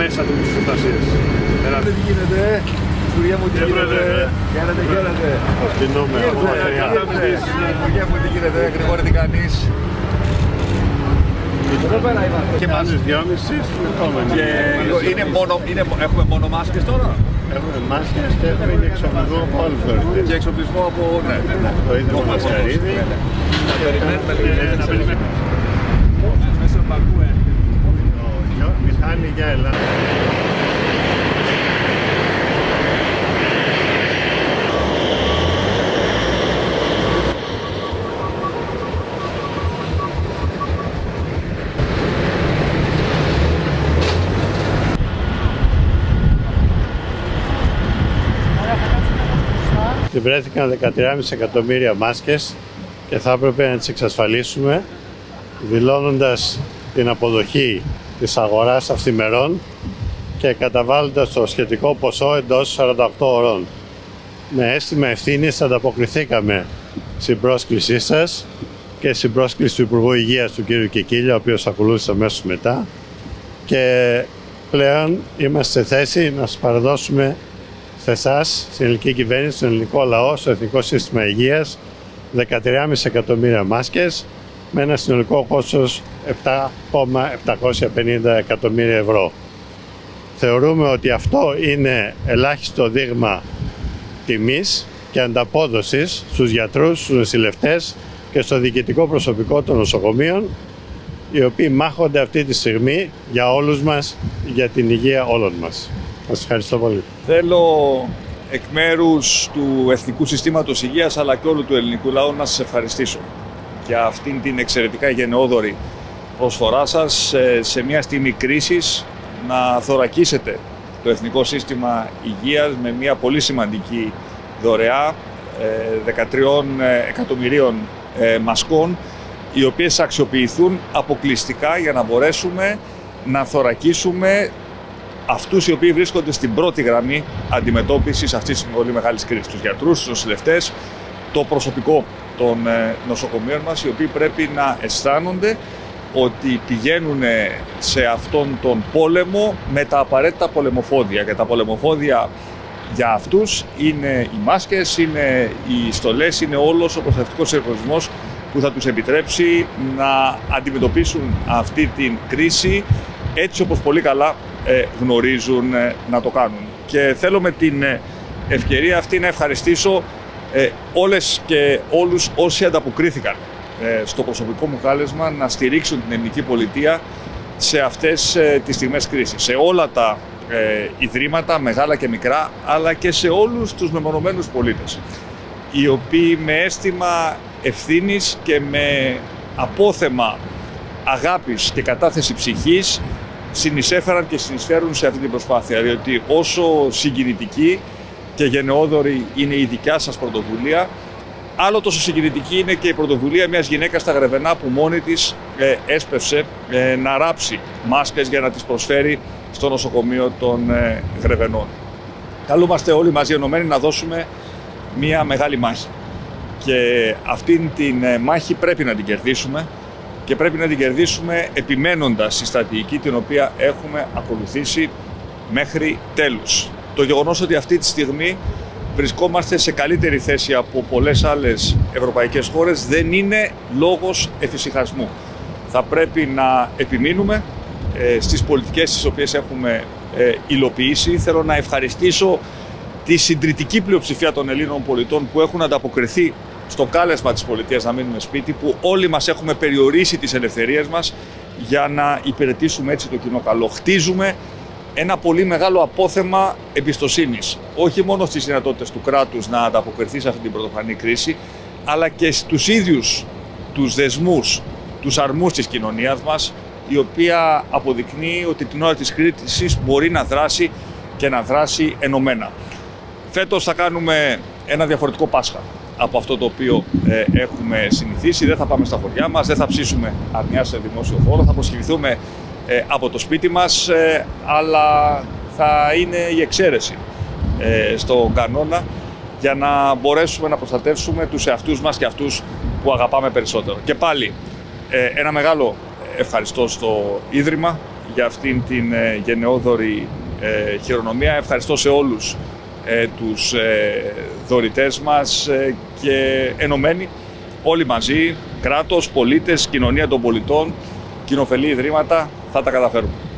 μέσα του τις προστασίες. Τι γίνεται, ε; Υπουργέ μου τι Κύριε γίνεται, Πρόεδρε. χαίρετε, χαίρετε. Ευθυνούμε Τι ακόμα ήρθε, χρειά. τι ήρθε, Υπουργέ μου τι γίνεται, Γρηγόρη τι κάνεις. Εδώ πέρα είμαστε. Και κάνεις δυόμιση στην επόμενη. Και είναι μόνο, είναι, έχουμε μόνο μάσκες τώρα; Έχουμε μάσκες και έχουμε και εξοπλισμό από άλλους δωρητές. και εξοπλισμό από... Ναι, ναι. Το ίδιο Έχουμε Μασχαρίδη. Ναι, ναι. Να περιμένουμε λίγο. Να περιμένουμε. Μέσα από Μπακού, ε. Το γιο- Μηχάνη για Ελλάδα. Και βρέθηκαν 13,5 εκατομμύρια μάσκες και θα έπρεπε να τις εξασφαλίσουμε δηλώνοντας την αποδοχή της αγοράς αυθημερών και καταβάλλοντας το σχετικό ποσό εντός 48 ώρων. Με αίσθημα ευθύνης ανταποκριθήκαμε στην πρόσκλησή σας και στην πρόσκληση του Υπουργού Υγείας του κ. Κικίλια, ο οποίος ακολούθησε αμέσως μετά και πλέον είμαστε σε θέση να σας παραδώσουμε σε εσάς, στην ελληνική κυβέρνηση, στον ελληνικό λαό, στο Εθνικό Σύστημα Υγείας 13,5 εκατομμύρια μάσκες με ένα συνολικό κόστος 7,750 εκατομμύρια ευρώ. Θεωρούμε ότι αυτό είναι ελάχιστο δείγμα τιμής και ανταπόδοσης στους γιατρούς, στους νοσηλευτές και στο διοικητικό προσωπικό των νοσοκομείων οι οποίοι μάχονται αυτή τη στιγμή για όλους μας, για την υγεία όλων μας. Σας ευχαριστώ πολύ. Θέλω εκ μέρους του Εθνικού Συστήματος Υγείας αλλά και όλου του ελληνικού λαού να σας ευχαριστήσω για αυτήν την εξαιρετικά γενναιόδορη προσφορά σας σε- σε μια στιγμή κρίσης να θωρακίσετε το Εθνικό Σύστημα Υγείας με μια πολύ σημαντική δωρεά ε, 13 εκατομμυρίων ε, μασκών οι οποίες θα αξιοποιηθούν αποκλειστικά για να μπορέσουμε να θωρακίσουμε αυτούς οι οποίοι βρίσκονται στην πρώτη γραμμή αντιμετώπισης αυτής της πολύ μεγάλης κρίσης. Τους γιατρούς, τους νοσηλευτές, το προσωπικό των ε, νοσοκομείων μας, οι οποίοι πρέπει να αισθάνονται ότι πηγαίνουν σε αυτόν τον πόλεμο με τα απαραίτητα πολεμοφόδια. Και τα πολεμοφόδια για αυτούς είναι οι μάσκες, είναι οι στολές, είναι όλος ο προστατευτικός εξοπλισμός που θα τους επιτρέψει να αντιμετωπίσουν αυτή την κρίση έτσι όπως πολύ καλά ε, γνωρίζουν ε, να το κάνουν. Και θέλω με την ε, ευκαιρία αυτή να ευχαριστήσω ε, όλες και όλους όσοι ανταποκρίθηκαν ε, στο προσωπικό μου κάλεσμα να στηρίξουν την ελληνική πολιτεία σε αυτές ε, τις στιγμές κρίσης. Σε όλα τα ε, ιδρύματα, μεγάλα και μικρά, αλλά και σε όλους τους μεμονωμένους πολίτες, οι οποίοι με αίσθημα ευθύνης και με απόθεμα αγάπης και κατάθεση ψυχής συνεισέφεραν και συνεισφέρουν σε αυτή την προσπάθεια. Διότι όσο συγκινητική και γενναιόδορη είναι η δικιά σας πρωτοβουλία, άλλο τόσο συγκινητική είναι και η πρωτοβουλία μιας γυναίκας στα Γρεβενά που μόνη της ε, έσπευσε ε, να ράψει μάσκες για να τις προσφέρει στο νοσοκομείο των ε, Γρεβενών. Καλούμαστε όλοι μαζί ενωμένοι να δώσουμε μια μεγάλη μάχη. Και αυτήν την ε, μάχη πρέπει να την κερδίσουμε και πρέπει να την κερδίσουμε επιμένοντας στη στρατηγική την οποία έχουμε ακολουθήσει μέχρι τέλους. Το γεγονός ότι αυτή τη στιγμή βρισκόμαστε σε καλύτερη θέση από πολλές άλλες ευρωπαϊκές χώρες δεν είναι λόγος εφησυχασμού. Θα πρέπει να επιμείνουμε ε, στις πολιτικές τις οποίες έχουμε ε, υλοποιήσει. Θέλω να ευχαριστήσω τη συντριπτική πλειοψηφία των Ελλήνων πολιτών που έχουν ανταποκριθεί στο κάλεσμα της πολιτείας να μείνουμε σπίτι, που όλοι μας έχουμε περιορίσει τις ελευθερίες μας για να υπηρετήσουμε έτσι το κοινό καλό. Χτίζουμε ένα πολύ μεγάλο απόθεμα εμπιστοσύνης, όχι μόνο στις δυνατότητες του κράτους να ανταποκριθεί σε αυτή την πρωτοφανή κρίση, αλλά και στους ίδιους τους δεσμούς, τους αρμούς της κοινωνίας μας, η οποία αποδεικνύει ότι την ώρα της κρίσης μπορεί να δράσει και να δράσει ενωμένα. Φέτος θα κάνουμε ένα διαφορετικό Πάσχα από αυτό το οποίο ε, έχουμε συνηθίσει. Δεν θα πάμε στα χωριά μας, δεν θα ψήσουμε αρνιά σε δημόσιο χώρο, θα προσχηθούμε ε, από το σπίτι μας, ε, αλλά θα είναι η εξαίρεση ε, στον κανόνα για να μπορέσουμε να προστατεύσουμε τους εαυτούς μας και αυτούς που αγαπάμε περισσότερο. Και πάλι ε, ένα μεγάλο ευχαριστώ στο Ίδρυμα για αυτήν την ε, γενναιόδορη ε, χειρονομία. Ευχαριστώ σε όλους ε, τους ε, δωρητές μας ε, και ενωμένοι όλοι μαζί, κράτος, πολίτες, κοινωνία των πολιτών, κοινοφελή ιδρύματα, θα τα καταφέρουμε.